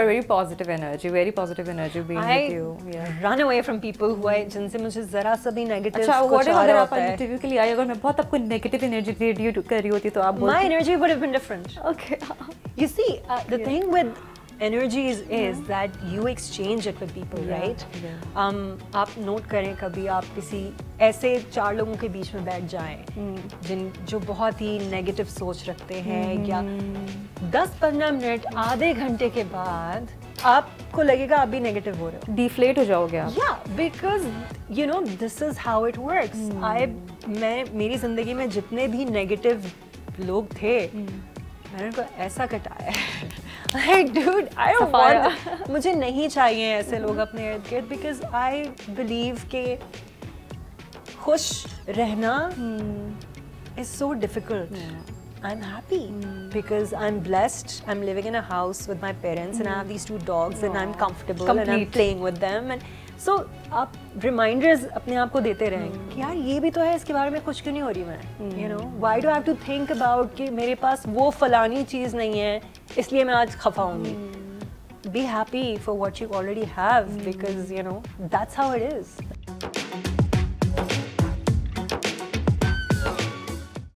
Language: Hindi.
a very positive energy, very positive energy being I with you. Yeah. run away from people who I जिनसे मुझे जरा सा भी negative अच्छा कुछ व्हाट आ रहा आप होता है इंटरव्यू के लिए आए अगर मैं बहुत आपको negative energy रेडिएट कर रही होती तो आप my energy would have been different Okay. you see uh, the Yeah. thing with energy is, is that you exchange it with people Yeah, right? um, आप नोट करें कभी आप किसी ऐसे चार लोगों के बीच में बैठ जाएँ जिन जो बहुत ही नेगेटिव सोच रखते हैं या 10-15 मिनट आधे घंटे के बाद आपको लगेगा आप भी नेगेटिव हो रहे हो। डिफ्लेट हो जाओगे आप। Yeah because you know this is how it works. I मैं मेरी ज़िंदगी में जितने भी नेगेटिव लोग थे मैंने उनको ऐसा कटाया है। Like, want... मुझे नहीं चाहिए ऐसे लोग अपने इर्द गिर्द बिकॉज़ आई बिलीव के खुश रहना is so difficult I'm happy because I'm blessed. I'm living in a house with my parents and I have these two dogs and I'm Aw. comfortable and I'm Complete. playing with them and so आप reminders अपने आप को देते रहें कि यार ये भी तो है इसके बारे में खुश क्यों नहीं हो रही मैं you know why do I have to think about कि मेरे पास वो फलानी चीज़ नहीं है इसलिए मैं आज खफा होंगी be happy for what you already have because you know that's how it is